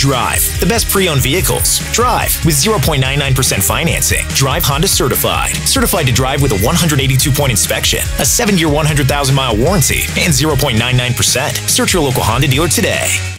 Drive, the best pre-owned vehicles. Drive with 0.99% financing. Drive Honda certified. Certified to drive with a 182-point inspection, a 7-year 100,000-mile warranty, and 0.99%. Search your local Honda dealer today.